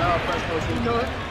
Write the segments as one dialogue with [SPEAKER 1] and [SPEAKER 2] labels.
[SPEAKER 1] Out Fresh Coast. You know it?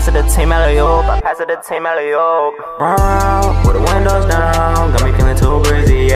[SPEAKER 1] pass it to Team out Elliot. Oh, I pass it to Team out Elliot. Oh. Run around with the windows down.